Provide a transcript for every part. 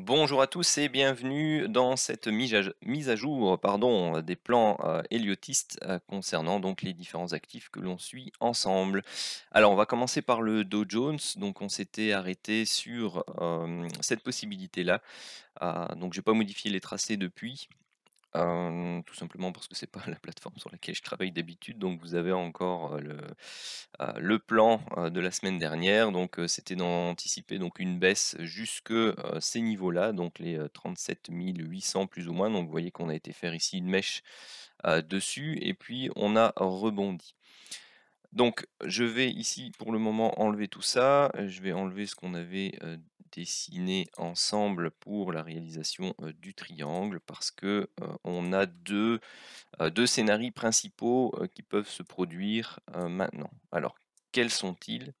Bonjour à tous et bienvenue dans cette mise à, jour pardon, des plans euh, euh, concernant donc les différents actifs que l'on suit ensemble. Alors on va commencer par le Dow Jones. Donc on s'était arrêté sur euh, cette possibilité-là. donc je n'ai pas modifié les tracés depuis tout simplement parce que c'est pas la plateforme sur laquelle je travaille d'habitude, donc vous avez encore le, le plan de la semaine dernière. Donc c'était d'anticiper donc une baisse jusque ces niveaux-là, donc les 37 800 plus ou moins. Donc vous voyez qu'on a été faire ici une mèche dessus et puis on a rebondi. Donc je vais ici pour le moment enlever tout ça. Je vais enlever ce qu'on avait dessiné ensemble pour la réalisation du triangle parce que on a deux, deux scénarios principaux qui peuvent se produire maintenant. Alors, quels sont-ils?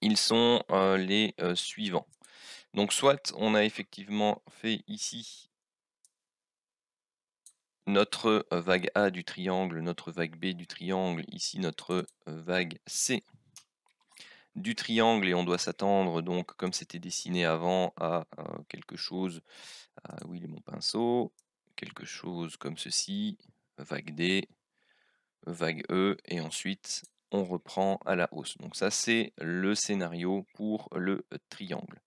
Ils sont les suivants. Donc, soit on a effectivement fait ici notre vague A du triangle, notre vague B du triangle, ici notre vague C du triangle et on doit s'attendre, donc, comme c'était dessiné avant, à, quelque chose, est mon pinceau, quelque chose comme ceci, vague D, vague E, et ensuite on reprend à la hausse. Donc ça c'est le scénario pour le triangle.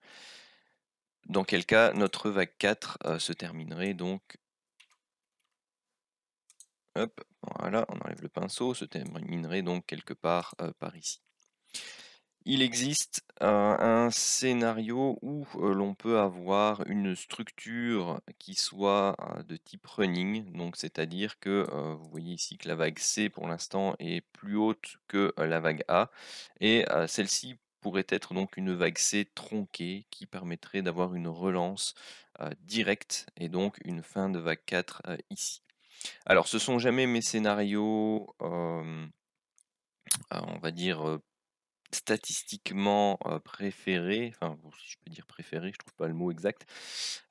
Dans quel cas notre vague 4 euh, se terminerait donc Hop, voilà, on enlève le pinceau, se terminerait donc quelque part euh, par ici il existe un scénario où l'on peut avoir une structure qui soit de type running, donc c'est-à-dire que vous voyez ici que la vague C pour l'instant est plus haute que la vague A, et celle-ci pourrait être donc une vague C tronquée qui permettrait d'avoir une relance directe et donc une fin de vague 4 ici. Alors ce sont jamais mes scénarios, on va dire statistiquement préféré, enfin si je peux dire préféré, je trouve pas le mot exact,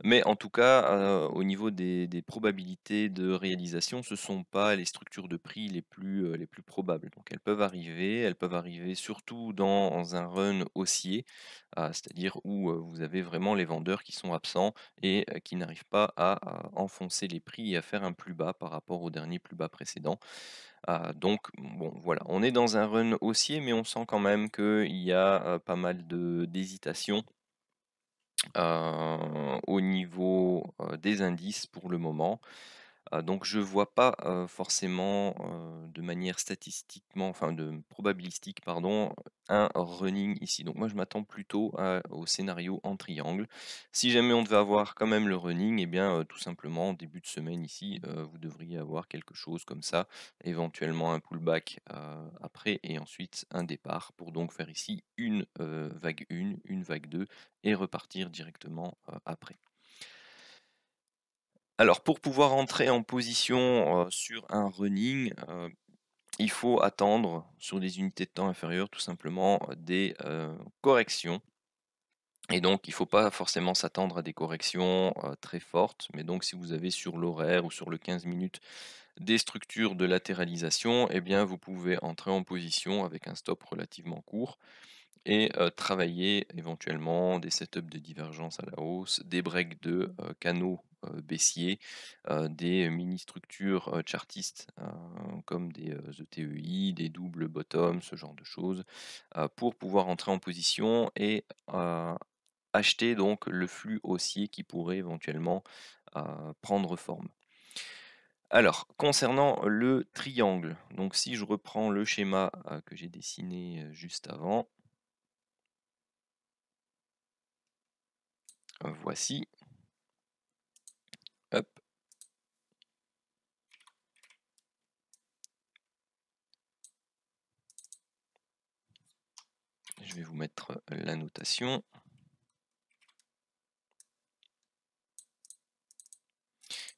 mais en tout cas au niveau des, probabilités de réalisation, ce sont pas les structures de prix les plus, les plus probables. Donc elles peuvent arriver, elles peuvent arriver surtout dans un run haussier, c'est-à-dire où vous avez vraiment les vendeurs qui sont absents et qui n'arrivent pas à, enfoncer les prix et à faire un plus bas par rapport au dernier plus bas précédent. Ah, donc, bon, voilà, on est dans un run haussier, mais on sent quand même qu'il y a pas mal d'hésitation au niveau des indices pour le moment donc je vois pas, forcément, de manière statistiquement enfin de probabilistique pardon, un running ici. Donc moi je m'attends plutôt au scénario en triangle. Si jamais on devait avoir quand même le running eh bien, tout simplement début de semaine ici, vous devriez avoir quelque chose comme ça, éventuellement un pullback, après et ensuite un départ pour donc faire ici une, vague 1, une vague 2 et repartir directement, après. Alors pour pouvoir entrer en position sur un running, il faut attendre sur des unités de temps inférieures tout simplement des corrections. Et donc il ne faut pas forcément s'attendre à des corrections très fortes, mais donc si vous avez sur l'horaire ou sur le 15 minutes des structures de latéralisation, eh bien vous pouvez entrer en position avec un stop relativement court et travailler éventuellement des setups de divergence à la hausse, des breaks de canaux baissiers, des mini-structures chartistes comme des ETEI, des doubles bottoms, ce genre de choses, pour pouvoir entrer en position et acheter donc le flux haussier qui pourrait éventuellement prendre forme. Alors, concernant le triangle, donc si je reprends le schéma que j'ai dessiné juste avant, Voici. Hop. Je vais vous mettre la notation.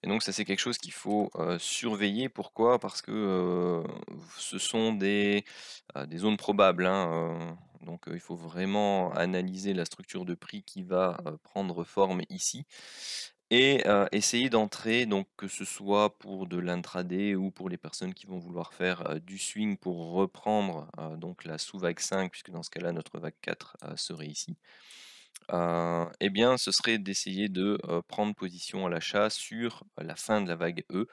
Et donc ça c'est quelque chose qu'il faut surveiller. Pourquoi? Parce que ce sont des, des zones probables. Hein, donc il faut vraiment analyser la structure de prix qui va prendre forme ici et essayer d'entrer, donc que ce soit pour de l'intraday ou pour les personnes qui vont vouloir faire du swing pour reprendre donc la sous-vague 5, puisque dans ce cas-là notre vague 4 serait ici. eh bien, ce serait d'essayer de prendre position à l'achat sur la fin de la vague E,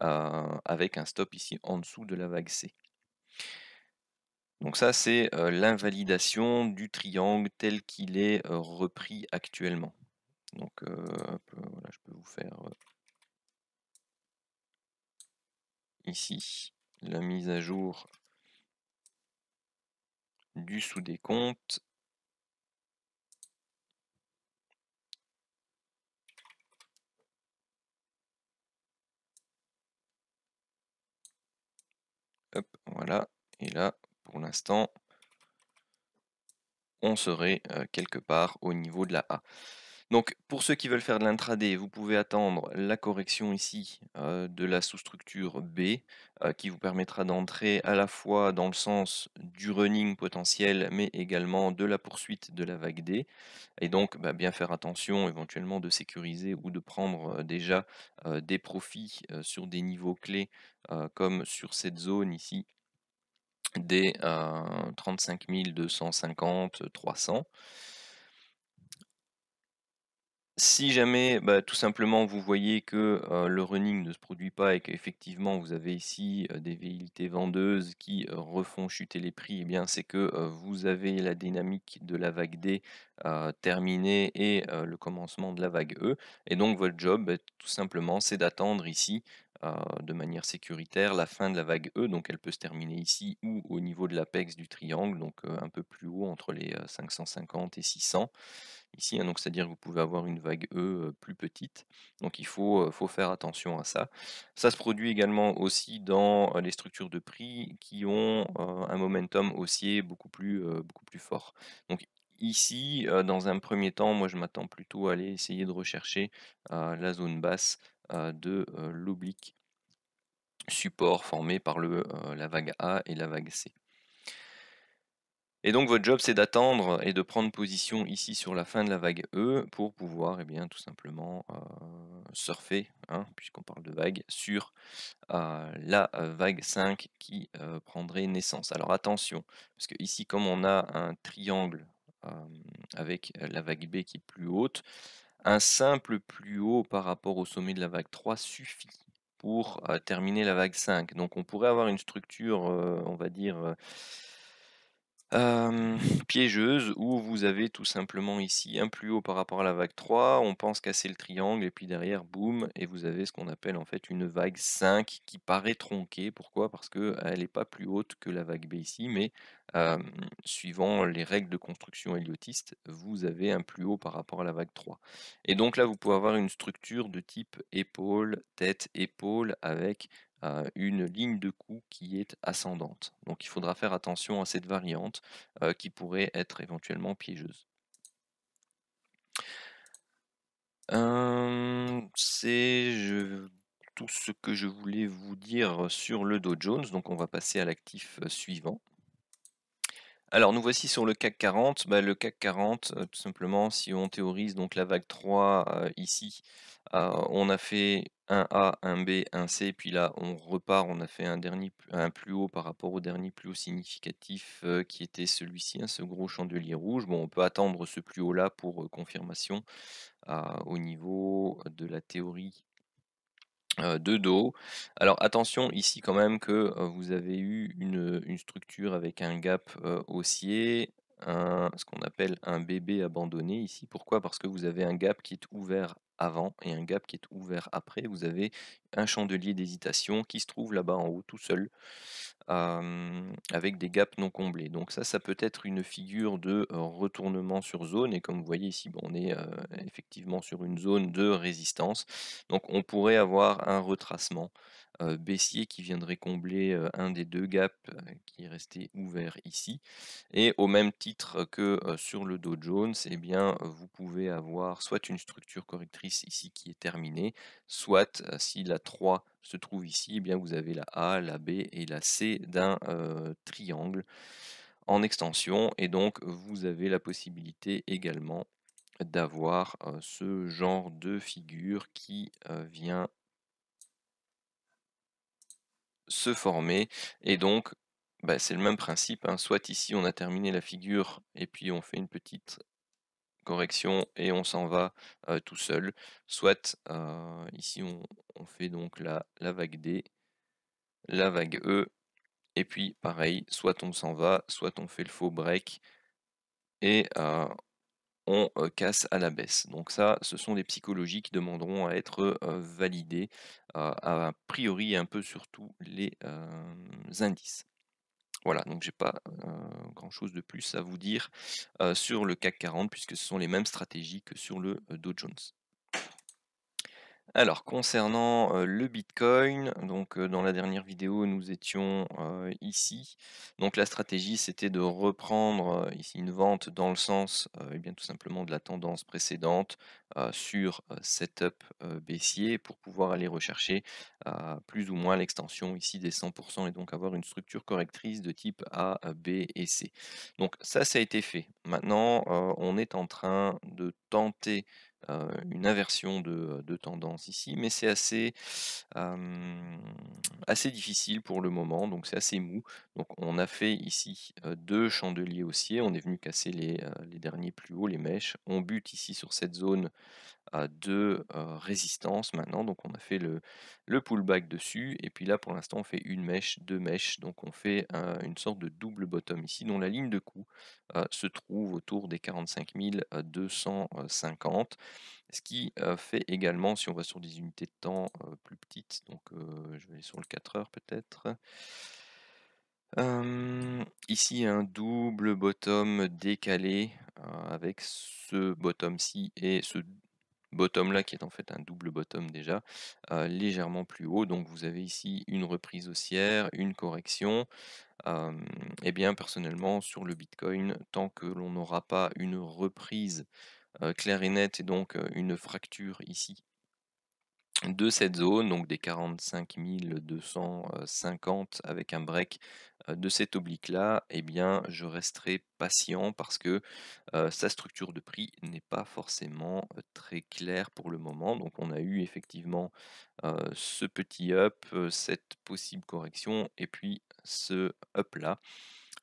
avec un stop ici en dessous de la vague C. Donc ça, c'est l'invalidation du triangle tel qu'il est repris actuellement. Donc voilà, je peux vous faire ici la mise à jour du sous-décompte. Hop, voilà. Et là, pour l'instant, on serait quelque part au niveau de la A. Donc pour ceux qui veulent faire de l'intraday, vous pouvez attendre la correction ici de la sous-structure B qui vous permettra d'entrer à la fois dans le sens du running potentiel mais également de la poursuite de la vague D. Et donc bah, bien faire attention éventuellement de sécuriser ou de prendre déjà des profits sur des niveaux clés comme sur cette zone ici des 35 250, 300. Si jamais, bah, tout simplement, vous voyez que le running ne se produit pas et qu'effectivement vous avez ici des velléités vendeuses qui refont chuter les prix, eh c'est que vous avez la dynamique de la vague D terminée et le commencement de la vague E. Et donc votre job, bah, tout simplement, c'est d'attendre ici de manière sécuritaire la fin de la vague E. Donc elle peut se terminer ici ou au niveau de l'apex du triangle, donc un peu plus haut entre les 550 et 600 ici, hein, donc c'est-à-dire que vous pouvez avoir une vague E plus petite. Donc il faut, faut, faire attention à ça. Ça se produit également aussi dans les structures de prix qui ont un momentum haussier beaucoup plus, beaucoup plus fort. Donc ici, dans un premier temps, moi je m'attends plutôt à aller essayer de rechercher la zone basse de l'oblique support formé par le, la vague A et la vague C. Et donc votre job c'est d'attendre et de prendre position ici sur la fin de la vague E pour pouvoir eh bien, tout simplement surfer, hein, puisqu'on parle de vague, sur la vague 5 qui prendrait naissance. Alors attention, parce que ici comme on a un triangle avec la vague B qui est plus haute, un simple plus haut par rapport au sommet de la vague 3 suffit pour terminer la vague 5. Donc on pourrait avoir une structure, on va dire, piégeuse où vous avez tout simplement ici un plus haut par rapport à la vague 3, on pense casser le triangle et puis derrière boum et vous avez ce qu'on appelle en fait une vague 5 qui paraît tronquée. Pourquoi? Parce qu'elle n'est pas plus haute que la vague B ici, mais suivant les règles de construction héliotiste, vous avez un plus haut par rapport à la vague 3. Et donc là, vous pouvez avoir une structure de type épaule, tête, épaule avec une ligne de coup qui est ascendante. Donc il faudra faire attention à cette variante qui pourrait être éventuellement piégeuse. C'est tout ce que je voulais vous dire sur le Dow Jones. Donc on va passer à l'actif suivant. Alors nous voici sur le CAC 40. Bah, le CAC 40, tout simplement, si on théorise donc la vague 3 ici, on a fait un A, un B, un C, puis là on repart, on a fait un dernier plus haut par rapport au dernier plus haut significatif qui était celui-ci, hein, ce gros chandelier rouge. Bon, on peut attendre ce plus haut là pour confirmation au niveau de la théorie de dos. Alors attention ici quand même que vous avez eu une, structure avec un gap haussier, un, ce qu'on appelle un bébé abandonné ici. Pourquoi? Parce que vous avez un gap qui est ouvert avant et un gap qui est ouvert après. Vous avez un chandelier d'hésitation qui se trouve là-bas en haut tout seul avec des gaps non comblés. Donc ça, ça peut être une figure de retournement sur zone. Et comme vous voyez ici, bon, on est effectivement sur une zone de résistance. Donc on pourrait avoir un retracement baissier qui viendrait combler un des deux gaps qui est resté ouvert ici. Et au même titre que sur le Dow Jones, eh bien, vous pouvez avoir soit une structure correctrice ici qui est terminée, soit si la 3 se trouve ici, eh bien, vous avez la A, la B et la C d'un triangle en extension. Et donc vous avez la possibilité également d'avoir ce genre de figure qui vient se former. Et donc, bah, c'est le même principe. Hein. Soit ici, on a terminé la figure et puis on fait une petite correction et on s'en va tout seul. Soit ici on, fait donc la, la vague D, la vague E, et puis pareil, soit on s'en va, soit on fait le faux break et on casse à la baisse. Donc ça, ce sont des psychologies qui demanderont à être validées, a priori un peu sur tous les indices. Voilà, donc j'ai pas grand chose de plus à vous dire sur le CAC 40 puisque ce sont les mêmes stratégies que sur le Dow Jones. Alors concernant, le bitcoin, donc, dans la dernière vidéo, nous étions, ici. Donc la stratégie, c'était de reprendre, ici une vente dans le sens, et bien tout simplement de la tendance précédente, sur, setup, baissier pour pouvoir aller rechercher, plus ou moins l'extension ici des 100% et donc avoir une structure correctrice de type A, B et C. Donc ça, ça a été fait. Maintenant, on est en train de tenter une inversion de, tendance ici, mais c'est assez, assez difficile pour le moment, donc c'est assez mou. Donc on a fait ici deux chandeliers haussiers, on est venu casser les, les derniers plus hauts, les mèches. On bute ici sur cette zone de résistance maintenant. Donc on a fait le, le pullback dessus. Et puis là, pour l'instant, on fait une mèche, deux mèches. Donc on fait une sorte de double bottom ici, dont la ligne de coup se trouve autour des 45 250. Ce qui fait également, si on va sur des unités de temps plus petites, donc je vais sur le 4 heures peut-être. ici, un double bottom décalé avec ce bottom-ci et ce bottom là qui est en fait un double bottom déjà légèrement plus haut. Donc vous avez ici une reprise haussière une correction. Et eh bien personnellement sur le bitcoin tant que l'on n'aura pas une reprise claire et nette et donc une fracture ici de cette zone, donc des 45 250 avec un break de cette oblique-là, eh bien, je resterai patient parce que sa structure de prix n'est pas forcément très claire pour le moment. Donc, on a eu effectivement ce petit up, cette possible correction, et puis ce up-là.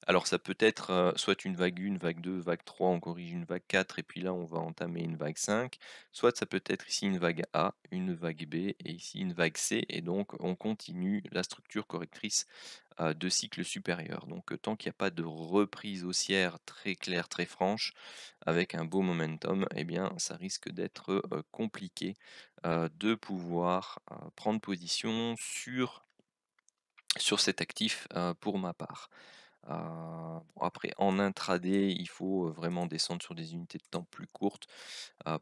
Alors ça peut être soit une vague 1, vague 2, vague 3, on corrige une vague 4 et puis là on va entamer une vague 5. Soit ça peut être ici une vague A, une vague B et ici une vague C et donc on continue la structure correctrice de cycle supérieur. Donc tant qu'il n'y a pas de reprise haussière très claire, très franche, avec un beau momentum, eh bien ça risque d'être compliqué de pouvoir prendre position sur, sur cet actif pour ma part après, en intraday, il faut vraiment descendre sur des unités de temps plus courtes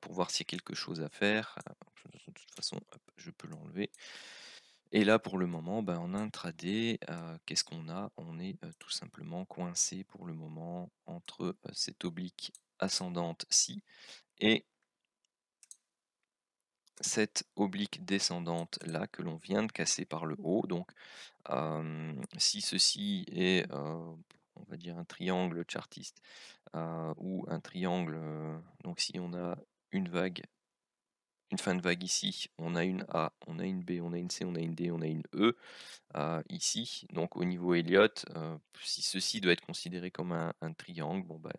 pour voir s'il y a quelque chose à faire. de toute façon, je peux l'enlever. Et là, pour le moment, ben, en intraday, qu'est-ce qu'on a? On est tout simplement coincé pour le moment entre cette oblique ascendante-ci et cette oblique descendante là que l'on vient de casser par le haut. Donc si ceci est, on va dire un triangle chartiste, ou un triangle, donc si on a une vague, une fin de vague ici, on a une A, on a une B, on a une C, on a une D, on a une E, ici. Donc au niveau Elliott, si ceci doit être considéré comme un, triangle, bon bah,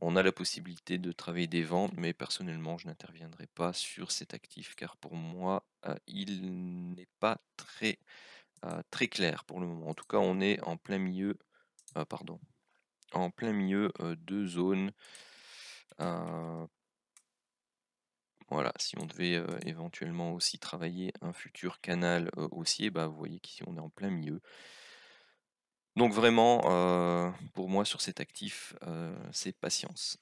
on a la possibilité de travailler des ventes, mais personnellement, je n'interviendrai pas sur cet actif car pour moi, il n'est pas très très clair pour le moment. En tout cas, on est en plein milieu, pardon, en plein milieu de zones. Voilà, si on devait éventuellement aussi travailler un futur canal haussier, bah, vous voyez qu'ici on est en plein milieu. Donc vraiment, pour moi sur cet actif, c'est patience.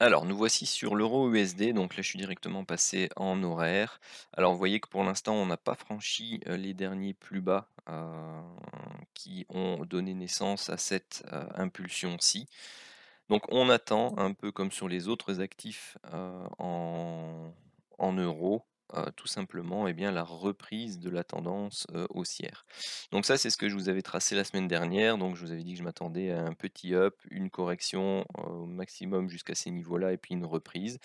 Alors, nous voici sur l'euro USD, donc là je suis directement passé en horaire. Alors vous voyez que pour l'instant on n'a pas franchi les derniers plus bas qui ont donné naissance à cette impulsion-ci. Donc on attend, un peu comme sur les autres actifs en, euros, tout simplement eh bien, la reprise de la tendance haussière. Donc ça, c'est ce que je vous avais tracé la semaine dernière. Donc je vous avais dit que je m'attendais à un petit up, une correction au maximum jusqu'à ces niveaux-là, et puis une reprise.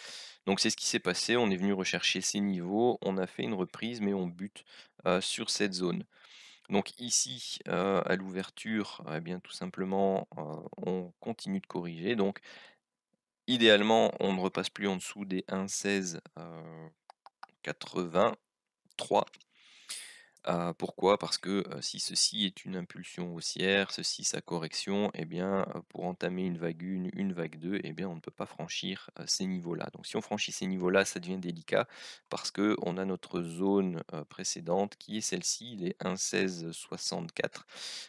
Donc c'est ce qui s'est passé. On est venu rechercher ces niveaux, on a fait une reprise, mais on bute sur cette zone. Donc ici, à l'ouverture, eh bien tout simplement, on continue de corriger. Donc idéalement, on ne repasse plus en dessous des 1,16, 83. Euh, pourquoi? Parce que si ceci est une impulsion haussière, ceci sa correction, et eh bien, pour entamer une vague 1, une vague 2, eh bien, on ne peut pas franchir ces niveaux-là. Donc si on franchit ces niveaux-là, ça devient délicat parce qu'on a notre zone précédente qui est celle-ci, les 1,1664,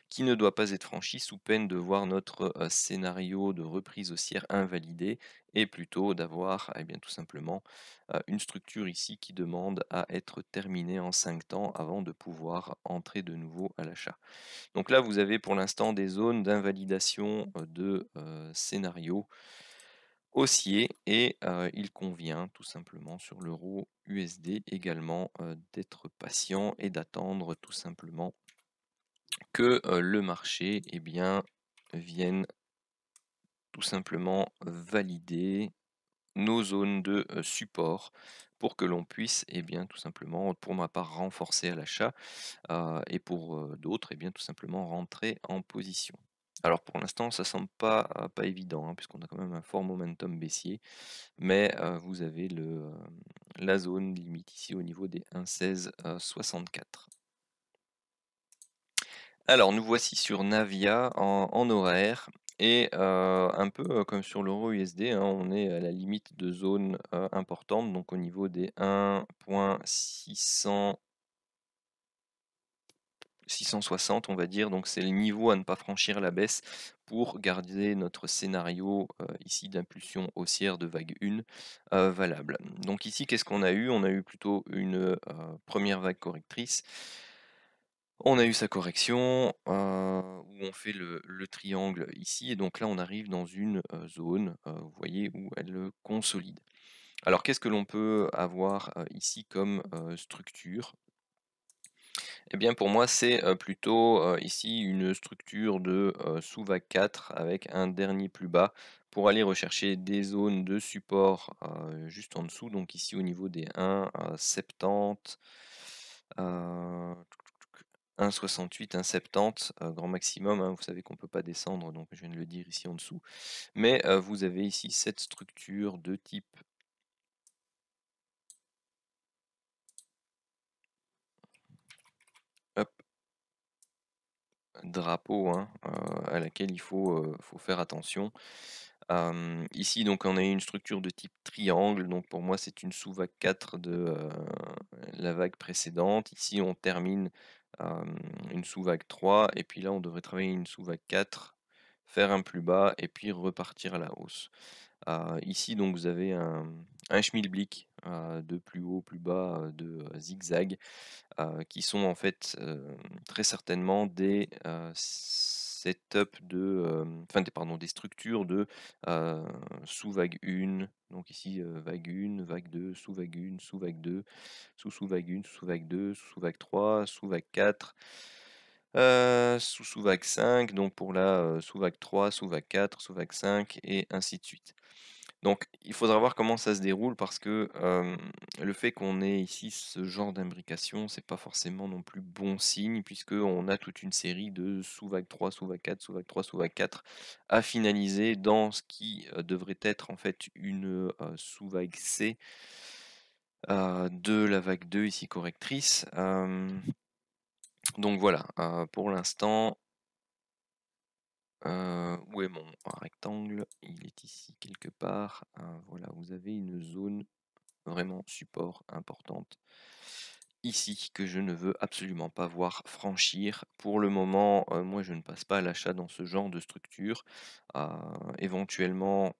qui ne doit pas être franchie sous peine de voir notre scénario de reprise haussière invalidé et plutôt d'avoir eh bien tout simplement une structure ici qui demande à être terminée en 5 temps avant de pouvoir entrer de nouveau à l'achat. Donc là vous avez pour l'instant des zones d'invalidation de scénario haussier et il convient tout simplement sur l'euro USD également d'être patient et d'attendre tout simplement que le marché eh bien, vienne tout simplement valider nos zones de support pour que l'on puisse, et eh bien, tout simplement, pour ma part, renforcer à l'achat et pour d'autres, et eh bien, tout simplement rentrer en position. Alors pour l'instant, ça semble pas, pas évident, hein, puisqu'on a quand même un fort momentum baissier, mais vous avez le, la zone limite ici au niveau des 1,1664. Alors nous voici sur Navia en, en horaire. Et un peu comme sur l'euro USD, hein, on est à la limite de zone importante, donc au niveau des 1.600 660 on va dire, donc c'est le niveau à ne pas franchir la baisse pour garder notre scénario ici d'impulsion haussière de vague 1 valable. Donc ici qu'est-ce qu'on a eu? On a eu plutôt une première vague correctrice on a eu sa correction, où on fait le, triangle ici, et donc là on arrive dans une zone, vous voyez, où elle consolide. Alors qu'est-ce que l'on peut avoir ici comme structure? Eh bien pour moi c'est plutôt ici une structure de sous-vague 4 avec un dernier plus bas pour aller rechercher des zones de support juste en dessous, donc ici au niveau des 1,70, 1,68, 1,70 grand maximum. Hein. Vous savez qu'on ne peut pas descendre, donc je viens de le dire ici en dessous. Mais vous avez ici cette structure de type drapeau hein, à laquelle il faut, faut faire attention. ici, donc, on a une structure de type triangle. Donc, pour moi, c'est une sous-vague 4 de la vague précédente. Ici, on termine une sous-vague 3, et puis là on devrait travailler une sous-vague 4, faire un plus bas, et puis repartir à la hausse. ici donc vous avez un, un schmilblick de plus haut, plus bas, de zigzag, qui sont en fait très certainement des setup de, enfin des, pardon, des structures de sous-vague 1, donc ici vague 1, vague 2, sous-vague 1, sous-vague 2, sous-sous-vague 1, sous-vague 2, sous-vague 3, sous-vague 4, sous-sous-vague 5, donc pour la sous-vague 3, sous-vague 4, sous-vague 5, et ainsi de suite. Donc, il faudra voir comment ça se déroule parce que le fait qu'on ait ici ce genre d'imbrication, c'est pas forcément non plus bon signe puisqu'on a toute une série de sous-vague 3, sous-vague 4, sous-vague 3, sous-vague 4 à finaliser dans ce qui devrait être en fait une sous-vague C de la vague 2 ici correctrice. donc voilà, pour l'instant, euh, où est mon rectangle? Il est ici quelque part. Euh, voilà, vous avez une zone vraiment support importante ici que je ne veux absolument pas voir franchir. Pour le moment, euh, moi je ne passe pas à l'achat dans ce genre de structure. éventuellement,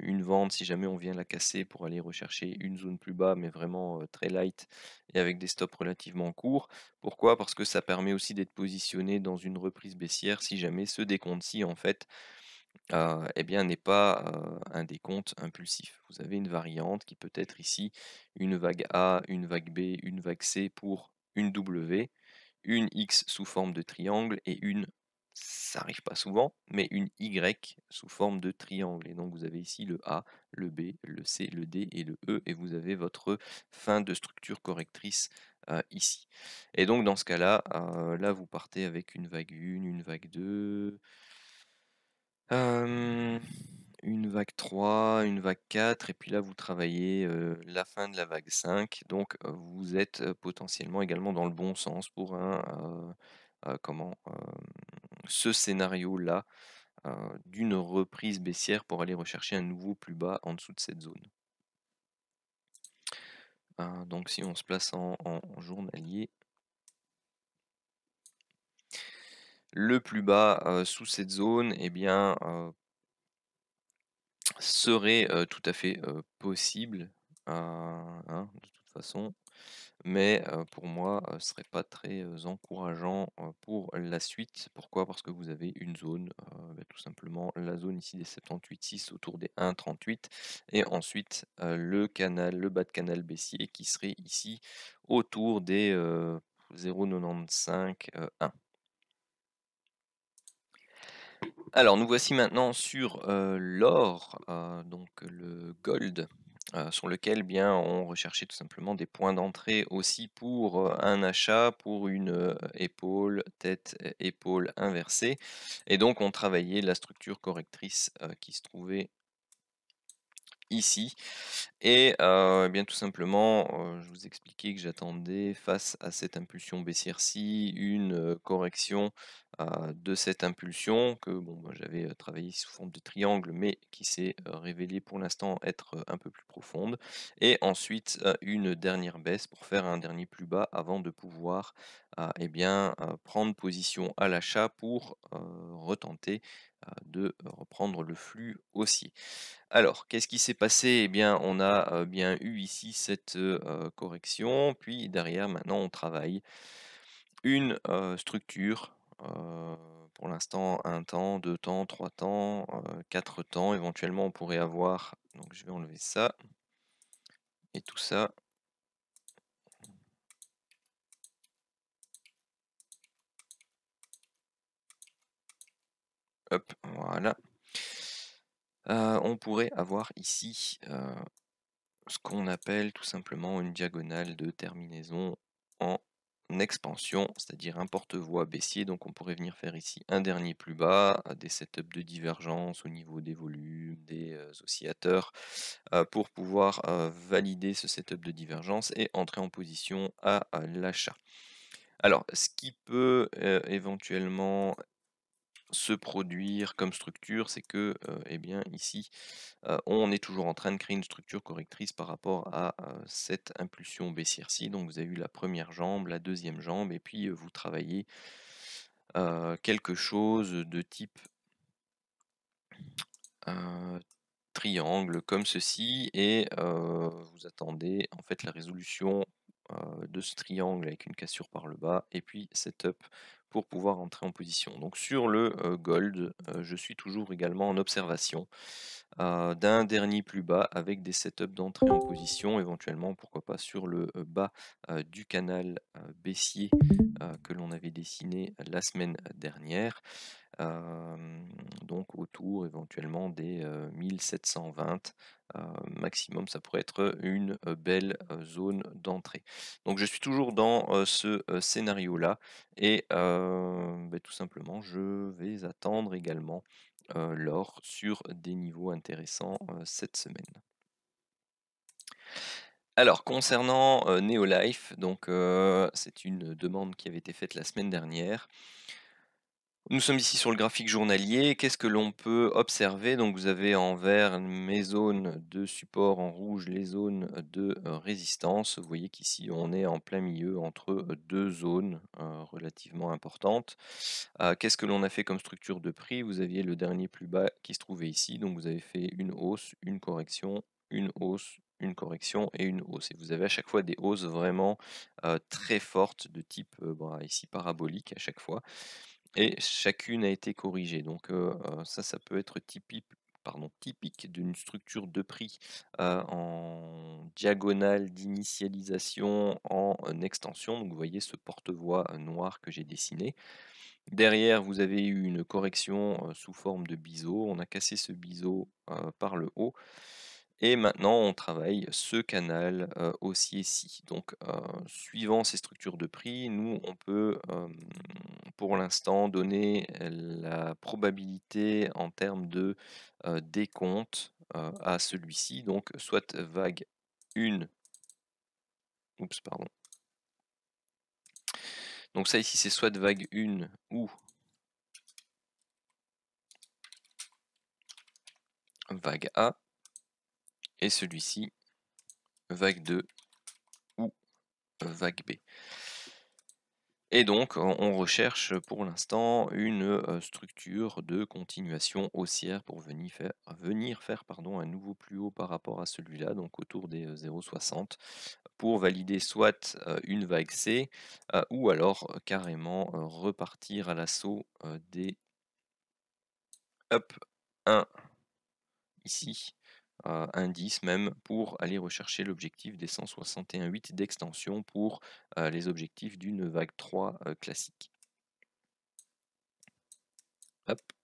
une vente si jamais on vient la casser pour aller rechercher une zone plus bas, mais vraiment très light et avec des stops relativement courts. Pourquoi? Parce que ça permet aussi d'être positionné dans une reprise baissière si jamais ce décompte-ci en fait eh bien n'est pas un décompte impulsif. Vous avez une variante qui peut être ici une vague A, une vague B, une vague C pour une W, une X sous forme de triangle et une ça n'arrive pas souvent, mais une Y sous forme de triangle. Et donc vous avez ici le A, le B, le C, le D et le E, et vous avez votre fin de structure correctrice euh, ici. Et donc dans ce cas-là, euh, là vous partez avec une vague 1, une vague 2. une vague 3, une vague 4 et puis là vous travaillez, la fin de la vague 5 donc vous êtes, potentiellement également dans le bon sens pour un, comment, ce scénario-là, d'une reprise baissière pour aller rechercher un nouveau plus bas en dessous de cette zone. donc si on se place en journalier le plus bas, sous cette zone et bien, serait, tout à fait, possible, hein, de toute façon. Mais, pour moi, ce serait pas très, encourageant, pour la suite. Pourquoi? Parce que vous avez une zone, bah, tout simplement la zone ici des 78,6 autour des 1,38 et ensuite, le canal le bas de canal baissier qui serait ici autour des, 0,95, 1. Alors nous voici maintenant sur, l'or, donc le gold, sur lequel bien on recherchait tout simplement des points d'entrée aussi pour, un achat, pour une, épaule, tête, épaule inversée. Et donc on travaillait la structure correctrice, qui se trouvait ici et eh bien tout simplement, je vous expliquais que j'attendais face à cette impulsion baissière-ci une, correction, de cette impulsion que bon, j'avais, travaillé sous forme de triangle mais qui s'est, révélée pour l'instant être, un peu plus profonde et ensuite, une dernière baisse pour faire un dernier plus bas avant de pouvoir, et bien, prendre position à l'achat pour, retenter, de reprendre le flux haussier. Alors, qu'est-ce qui s'est passé? Eh bien, on a, bien eu ici cette, correction, puis derrière maintenant on travaille une, structure, pour l'instant un temps, deux temps, trois temps, quatre temps. Éventuellement on pourrait avoir donc je vais enlever ça et tout ça. Hop, voilà. on pourrait avoir ici, ce qu'on appelle tout simplement une diagonale de terminaison en expansion, c'est-à-dire un porte-voie baissier. Donc on pourrait venir faire ici un dernier plus bas, des setups de divergence au niveau des volumes, des oscillateurs, pour pouvoir valider ce setup de divergence et entrer en position à l'achat. Alors, ce qui peut éventuellement se produire comme structure, c'est que, eh bien, ici, on est toujours en train de créer une structure correctrice par rapport à, cette impulsion baissière-ci. Donc vous avez eu la première jambe, la deuxième jambe et puis, vous travaillez, quelque chose de type triangle comme ceci et vous attendez en fait la résolution, de ce triangle avec une cassure par le bas et puis setup pour pouvoir entrer en position. Donc sur le gold, je suis toujours également en observation d'un dernier plus bas avec des setups d'entrée en position, éventuellement pourquoi pas sur le bas du canal baissier que l'on avait dessiné la semaine dernière. donc autour éventuellement des 1720 maximum, ça pourrait être une belle zone d'entrée. Donc je suis toujours dans ce scénario-là et bah, tout simplement je vais attendre également l'or sur des niveaux intéressants cette semaine. Alors concernant Neolife, donc c'est une demande qui avait été faite la semaine dernière. Nous sommes ici sur le graphique journalier. Qu'est-ce que l'on peut observer? Donc vous avez en vert mes zones de support, en rouge les zones de résistance. Vous voyez qu'ici on est en plein milieu entre deux zones relativement importantes. Qu'est-ce que l'on a fait comme structure de prix? Vous aviez le dernier plus bas qui se trouvait ici. Donc vous avez fait une hausse, une correction, une hausse, une correction et une hausse. Et vous avez à chaque fois des hausses vraiment très fortes de type ici parabolique à chaque fois et chacune a été corrigée. Donc ça, ça peut être typique, pardon, typique d'une structure de prix en diagonale d'initialisation en extension. Donc vous voyez ce porte-voix noir que j'ai dessiné. Derrière, vous avez eu une correction sous forme de biseau. On a cassé ce biseau par le haut. Et maintenant, on travaille ce canal euh, haussier-ci. Donc, suivant ces structures de prix, nous, on peut, pour l'instant, donner la probabilité en termes de décompte à celui-ci. Donc, soit vague 1, oups, pardon. Donc ça ici, c'est soit vague 1 ou vague A et celui-ci vague 2 ou vague B. Et donc, on recherche pour l'instant une euh, structure de continuation haussière pour venir faire, venir faire pardon, un nouveau plus haut par rapport à celui-là, donc autour des 0,60, euh, pour valider soit euh, une vague C, ou alors carrément repartir à l'assaut des up 1 ici, indice même pour aller rechercher l'objectif des 161,8 d'extension pour les objectifs d'une vague 3 classique. Hop.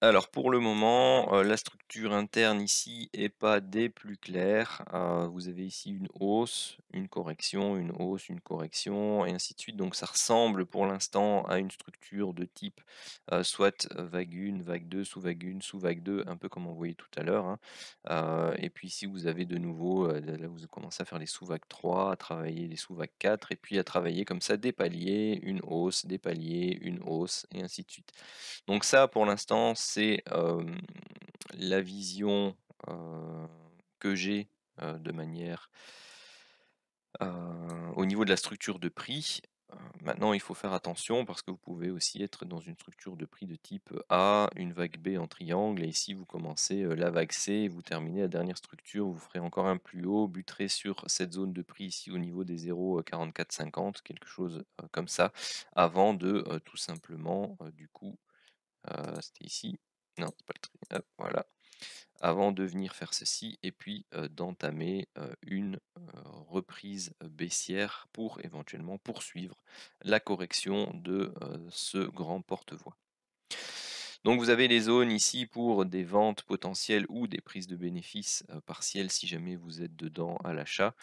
Alors pour le moment, la structure interne ici est pas des plus claires. Vous avez ici une hausse, une correction, une hausse, une correction, et ainsi de suite. Donc ça ressemble pour l'instant à une structure de type soit vague 1, vague 2, sous-vague 1, sous-vague 2, un peu comme on voyait tout à l'heure. Hein. et puis ici vous avez de nouveau, là vous commencez à faire les sous-vagues 3, à travailler les sous-vagues 4, et puis à travailler comme ça des paliers, une hausse, des paliers, une hausse, et ainsi de suite. Donc ça pour l'instant c'est la vision que j'ai de manière au niveau de la structure de prix. Maintenant, il faut faire attention parce que vous pouvez aussi être dans une structure de prix de type A, une vague B en triangle, et ici vous commencez la vague C vous terminez la dernière structure, vous ferez encore un plus haut, buterez sur cette zone de prix ici au niveau des 0,4450, quelque chose comme ça, avant de tout simplement du coup euh, c'était ici. Non, c'est pas le voilà. Avant de venir faire ceci et puis d'entamer une reprise baissière pour éventuellement poursuivre la correction de ce grand porte-voix. Donc vous avez les zones ici pour des ventes potentielles ou des prises de bénéfices partielles si jamais vous êtes dedans à l'achat.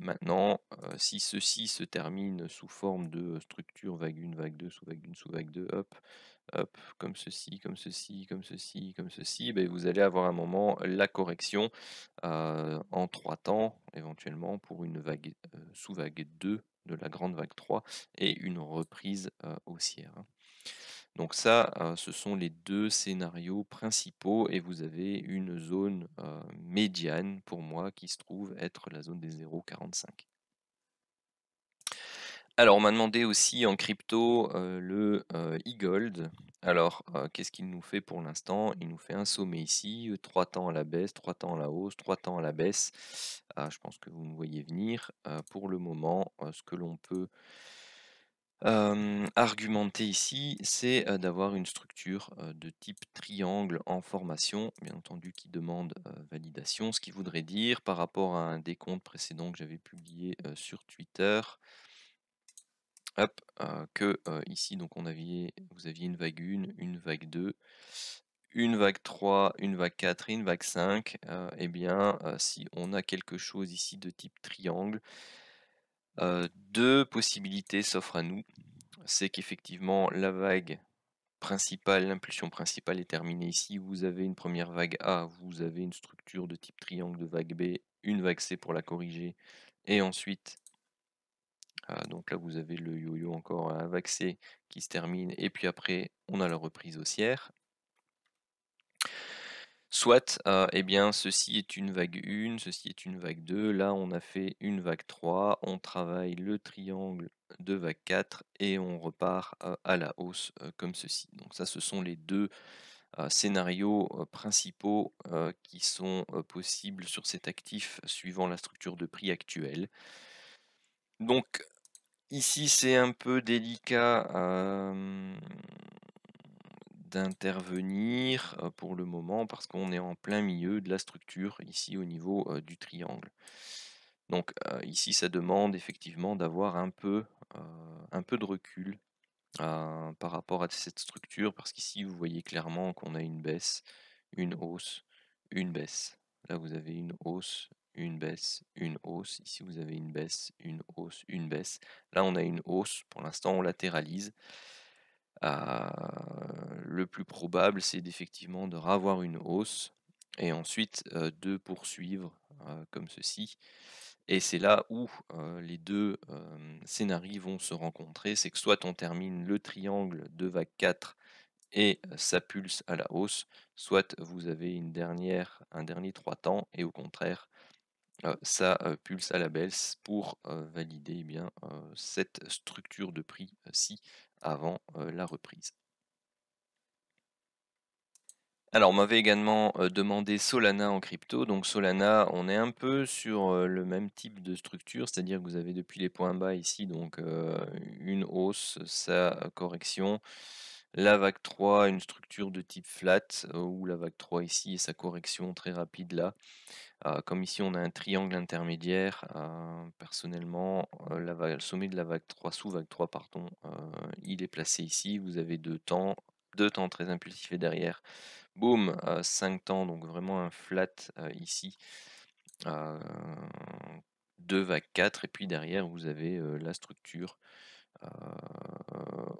maintenant, si ceci se termine sous forme de structure vague 1, vague 2, sous vague 1, sous vague 2, hop, hop, comme ceci, comme ceci, comme ceci, comme ceci, ben vous allez avoir un moment la correction en trois temps, éventuellement pour une vague sous vague 2 de la grande vague 3 et une reprise haussière. Hein. Donc ça, ce sont les deux scénarios principaux et vous avez une zone médiane pour moi qui se trouve être la zone des 0,45. Alors on m'a demandé aussi en crypto le e-gold. Alors qu'est-ce qu'il nous fait pour l'instant? Il nous fait un sommet ici, 3 temps à la baisse, 3 temps à la hausse, 3 temps à la baisse. Ah, je pense que vous me voyez venir. pour le moment, ce que l'on peut argumenter ici, c'est d'avoir une structure de type triangle en formation, bien entendu qui demande validation, ce qui voudrait dire par rapport à un décompte précédent que j'avais publié sur Twitter, que ici donc on avait, vous aviez une vague 1, une vague 2, une vague 3, une vague 4 et une vague 5, et eh bien si on a quelque chose ici de type triangle, deux possibilités s'offrent à nous. C'est qu'effectivement la vague principale, l'impulsion principale est terminée ici. Vous avez une première vague A, vous avez une structure de type triangle de vague B, une vague C pour la corriger, et ensuite, donc là vous avez le yo-yo encore, vague C qui se termine, et puis après on a la reprise haussière. Soit, eh bien, ceci est une vague 1, ceci est une vague 2. Là, on a fait une vague 3. On travaille le triangle de vague 4 et on repart à la hausse comme ceci. Donc ça, ce sont les deux scénarios principaux qui sont possibles sur cet actif suivant la structure de prix actuelle. Donc ici, c'est un peu délicat d'intervenir pour le moment parce qu'on est en plein milieu de la structure ici au niveau du triangle. Donc ici ça demande effectivement d'avoir un peu, un peu de recul par rapport à cette structure parce qu'ici vous voyez clairement qu'on a une baisse, une hausse, une baisse. Là, vous avez une hausse, une baisse, une hausse. Ici, vous avez une baisse, une hausse, une baisse. Là, on a une hausse. Pour l'instant, on latéralise. Le plus probable, c'est d'effectivement de ravoir une hausse et ensuite de poursuivre comme ceci. Et c'est là où les deux scénarios vont se rencontrer. C'est que soit on termine le triangle de vague 4 et ça pulse à la hausse, soit vous avez une dernière, un dernier trois temps et au contraire, ça pulse à la baisse pour valider eh cette structure de prix-ci avant la reprise. Alors, on m'avait également demandé Solana en crypto. Donc, Solana, on est un peu sur le même type de structure, c'est-à-dire que vous avez depuis les points bas ici, donc une hausse, sa correction. La vague 3, une structure de type flat, ou la vague 3 ici et sa correction très rapide là. Comme ici, on a un triangle intermédiaire. personnellement, le sommet de la vague 3, sous vague 3, pardon, il est placé ici. Vous avez deux temps, deux temps très impulsifs et derrière Boum, 5 temps, donc vraiment un flat ici. 2 vagues 4, et puis derrière vous avez la structure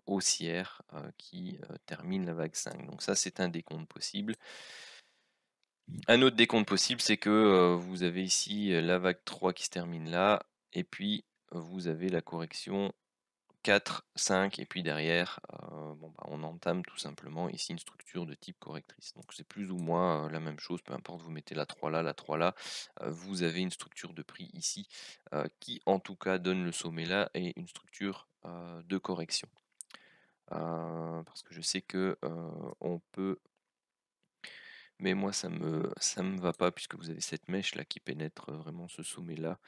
haussière qui termine la vague 5. Donc ça c'est un décompte possible. Un autre décompte possible, c'est que vous avez ici la vague 3 qui se termine là, et puis vous avez la correction 4, 5, et puis derrière, euh, bah, on entame tout simplement ici une structure de type correctrice. Donc c'est plus ou moins euh, la même chose, peu importe, vous mettez la 3 là, la 3 là, euh, vous avez une structure de prix ici qui en tout cas donne le sommet là et une structure de correction. parce que je sais que on peut mais moi ça me ça me va pas puisque vous avez cette mèche là qui pénètre vraiment ce sommet là.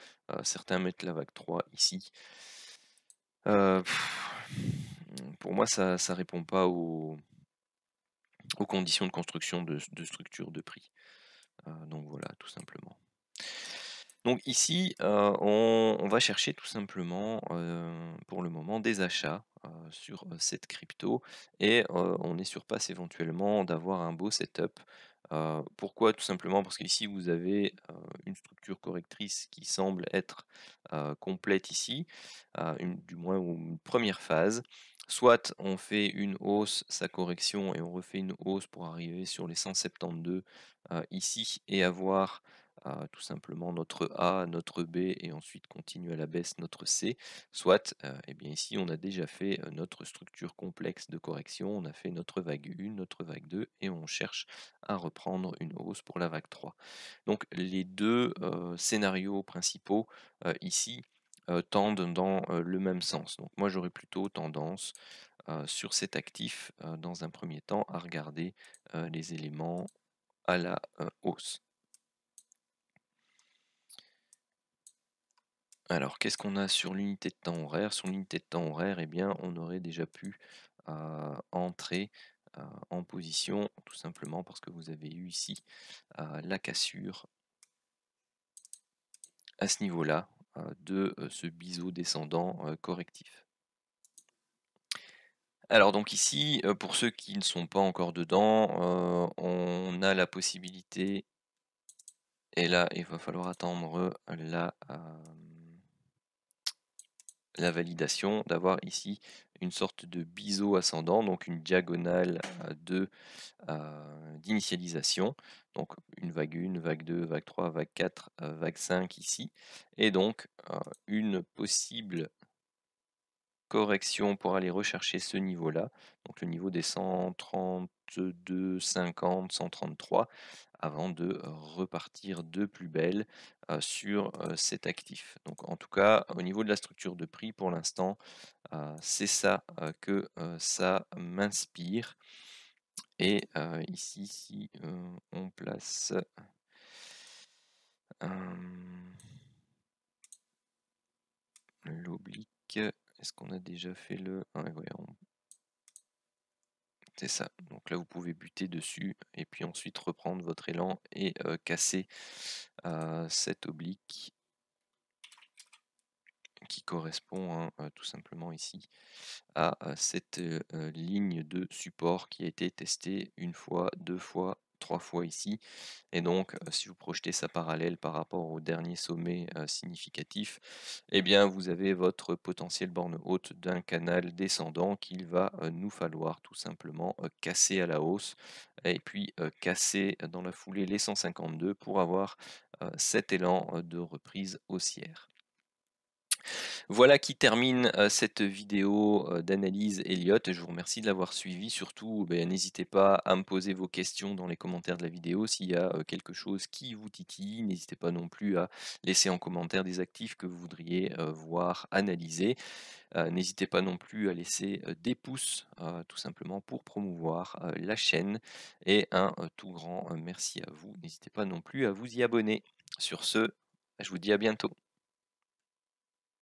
certains mettent la vague 3 ici. Euh, pour moi, ça ne répond pas aux, aux, conditions de construction de, structure de prix. Euh, donc voilà, tout simplement. Donc ici, euh, on, va chercher tout simplement pour le moment des achats sur cette crypto et on est sur passe éventuellement d'avoir un beau setup pourquoi? Tout simplement parce qu'ici vous avez une structure correctrice qui semble être complète ici, du moins une première phase. Soit on fait une hausse, sa correction, et on refait une hausse pour arriver sur les 172 ici et avoir tout simplement notre A, notre B et ensuite continuer à la baisse notre C. Soit, et eh bien ici on a déjà fait notre structure complexe de correction, on a fait notre vague 1, notre vague 2 et on cherche à reprendre une hausse pour la vague 3. Donc les deux scénarios principaux ici tendent dans le même sens. Donc moi j'aurais plutôt tendance sur cet actif dans un premier temps à regarder les éléments à la hausse. Alors, qu'est-ce qu'on a sur l'unité de temps horaire? Sur l'unité de temps horaire, eh bien, on aurait déjà pu entrer en position, tout simplement parce que vous avez eu ici la cassure à ce niveau-là de ce biseau descendant correctif. Alors donc ici, pour ceux qui ne sont pas encore dedans, on a la possibilité, et là il va falloir attendre la la validation d'avoir ici une sorte de biseau ascendant, donc une diagonale de d'initialisation, donc une vague 1, vague 2, vague 3, vague 4, vague 5 ici, et donc une possible correction pour aller rechercher ce niveau-là, donc le niveau des 132, 50, 133, avant de repartir de plus belle sur cet actif. Donc en tout cas, au niveau de la structure de prix, pour l'instant, c'est ça que ça m'inspire. Et ici, si on place l'oblique, est-ce qu'on a déjà fait le... C'est ça. Donc là, vous pouvez buter dessus et puis ensuite reprendre votre élan et casser cette oblique qui correspond hein, tout simplement ici à cette ligne de support qui a été testée une fois, deux fois, trois fois ici. Et donc, si vous projetez ça parallèle par rapport au dernier sommet significatif, eh bien, vous avez votre potentiel borne haute d'un canal descendant qu'il va nous falloir tout simplement casser à la hausse et puis casser dans la foulée les 152 pour avoir cet élan de reprise haussière. Voilà qui termine cette vidéo d'analyse Elliott. Je vous remercie de l'avoir suivi. Surtout, ben, n'hésitez pas à me poser vos questions dans les commentaires de la vidéo. S'il y a quelque chose qui vous titille, n'hésitez pas non plus à laisser en commentaire des actifs que vous voudriez voir analyser. N'hésitez pas non plus à laisser des pouces, tout simplement pour promouvoir la chaîne. Et un tout grand merci à vous. N'hésitez pas non plus à vous y abonner. Sur ce, je vous dis à bientôt.